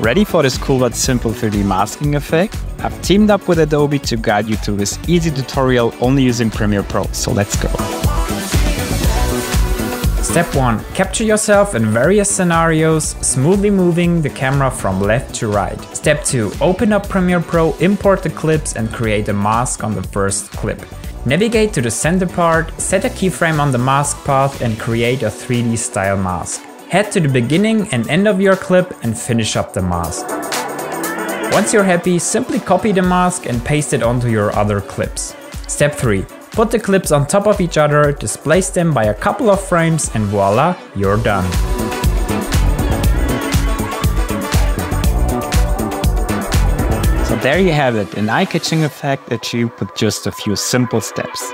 Ready for this cool but simple 3D masking effect? I've teamed up with Adobe to guide you through this easy tutorial only using Premiere Pro, so let's go. Step 1. Capture yourself in various scenarios, smoothly moving the camera from left to right. Step 2. Open up Premiere Pro, import the clips and create a mask on the first clip. Navigate to the center part, set a keyframe on the mask path and create a 3D style mask. Head to the beginning and end of your clip and finish up the mask. Once you're happy, simply copy the mask and paste it onto your other clips. Step 3. Put the clips on top of each other, displace them by a couple of frames and voila, you're done. So there you have it, an eye-catching effect achieved with just a few simple steps.